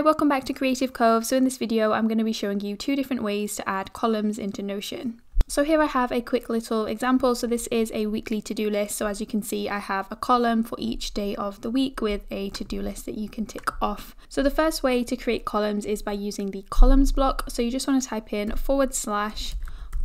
Hi, welcome back to Creative Cove. So in this video, I'm going to be showing you two different ways to add columns into Notion. So here I have a quick little example. So this is a weekly to-do list. So as you can see, I have a column for each day of the week with a to-do list that you can tick off. So the first way to create columns is by using the columns block. So you just want to type in forward slash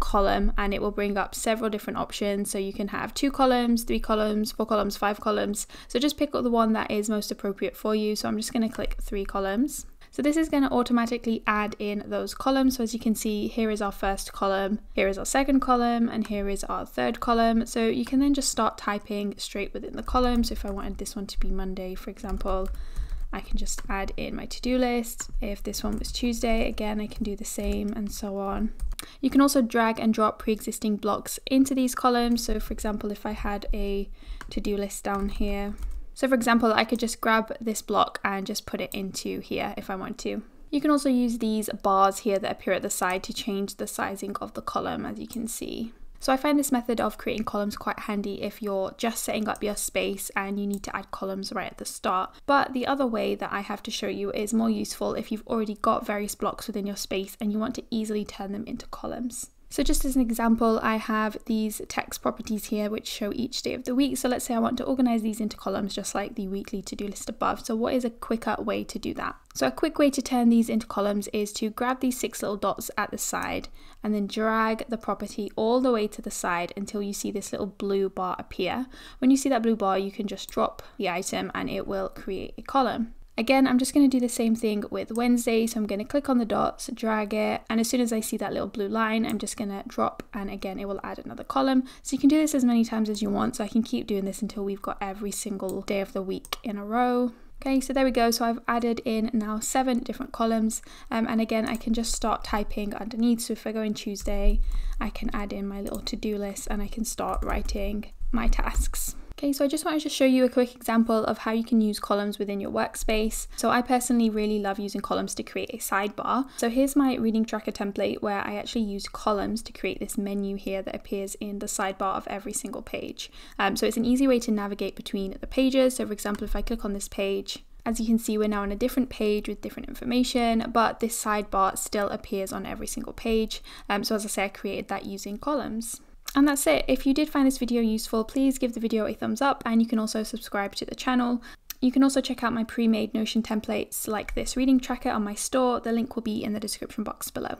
column and it will bring up several different options. So you can have two columns, three columns, four columns, five columns. So just pick up the one that is most appropriate for you. So I'm just going to click three columns. So this is going to automatically add in those columns. So as you can see, here is our first column, here is our second column, and here is our third column. So you can then just start typing straight within the column. So if I wanted this one to be Monday, for example, I can just add in my to-do list. If this one was Tuesday, again, I can do the same and so on. You can also drag and drop pre-existing blocks into these columns. So for example, if I had a to-do list down here, so for example, I could just grab this block and just put it into here if I want to. You can also use these bars here that appear at the side to change the sizing of the column as you can see. So I find this method of creating columns quite handy if you're just setting up your space and you need to add columns right at the start. But the other way that I have to show you is more useful if you've already got various blocks within your space and you want to easily turn them into columns. So just as an example, I have these text properties here which show each day of the week. So let's say I want to organize these into columns just like the weekly to-do list above. So what is a quicker way to do that? So a quick way to turn these into columns is to grab these six little dots at the side and then drag the property all the way to the side until you see this little blue bar appear. When you see that blue bar, you can just drop the item and it will create a column. Again, I'm just going to do the same thing with Wednesday. So I'm going to click on the dots, drag it, and as soon as I see that little blue line, I'm just going to drop, and again, it will add another column. So you can do this as many times as you want. So I can keep doing this until we've got every single day of the week in a row. Okay, so there we go. So I've added in now seven different columns. Um, and again, I can just start typing underneath. So if I go in Tuesday, I can add in my little to-do list and I can start writing my tasks. Okay, so I just wanted to show you a quick example of how you can use columns within your workspace. So I personally really love using columns to create a sidebar. So here's my reading tracker template where I actually use columns to create this menu here that appears in the sidebar of every single page. Um, so it's an easy way to navigate between the pages. So for example, if I click on this page, as you can see, we're now on a different page with different information, but this sidebar still appears on every single page. Um, so as I say, I created that using columns. And that's it. If you did find this video useful, please give the video a thumbs up and you can also subscribe to the channel. You can also check out my pre-made Notion templates like this reading tracker on my store. The link will be in the description box below.